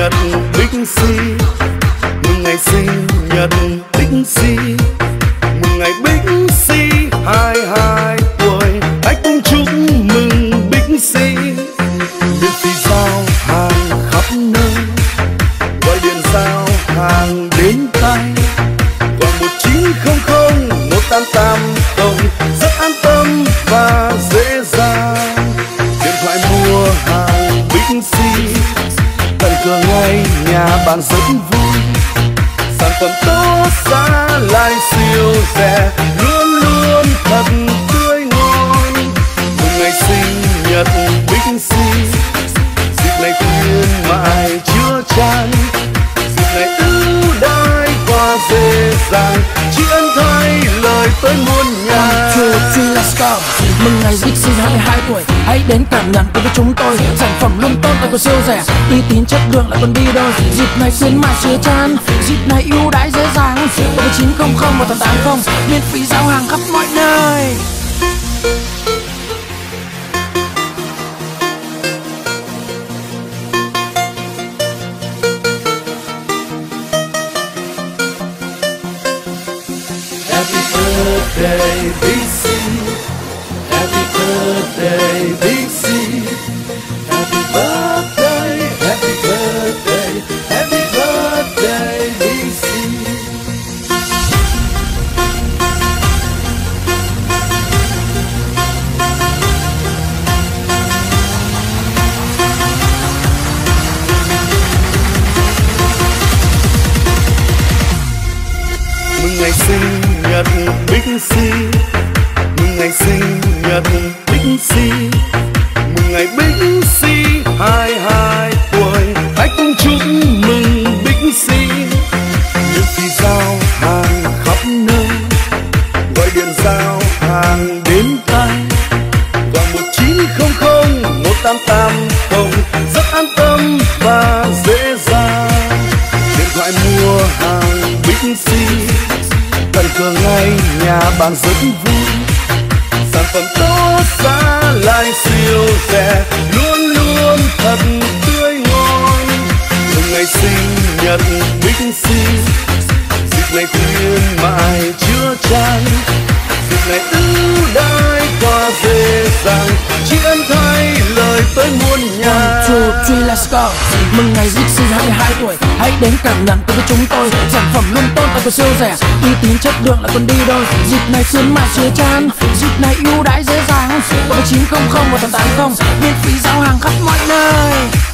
nhật bích si mừng ngày sinh nhật bích si nhà bạn rất vui. Sản phẩm tốt, giá lại siêu rẻ, luôn luôn thật tươi. Mừng ngày Dixie 22 tuổi. Hãy đến cảm nhận cùng với chúng tôi. Sản phẩm luôn tốt lại còn siêu rẻ. Uy tín chất lượng lại còn đi đôi. Dịp này khuyến mại chứa chan. Dịp này ưu đãi dễ dàng. Với 900 và 880 Miễn phí giao hàng khắp mọi nơi. Happy birthday, BC. Happy birthday, BC. Happy birthday, happy birthday, happy birthday, BC. Mừng ngày sinh nhật Bixi Mừng ngày sinh nhật nay nhà bạn rất vui. Sản phẩm tốt giá lại siêu rẻ, luôn luôn thật tươi ngon. Mừng ngày sinh nhật bích Bixi dịp này khuyên mại chưa chan dịp này ưu đãi qua dễ dàng go Mừng ngày Dixie 22 tuổi. Hãy đến cảm nhận cùng với chúng tôi. Sản phẩm luôn tốt tại còn siêu rẻ. Uy tín chất lượng lại còn đi đôi. Dịp này khuyến mại chứa chan. Dịp này ưu đãi dễ dàng. Với 900 và 880 Miễn phí giao hàng khắp mọi nơi.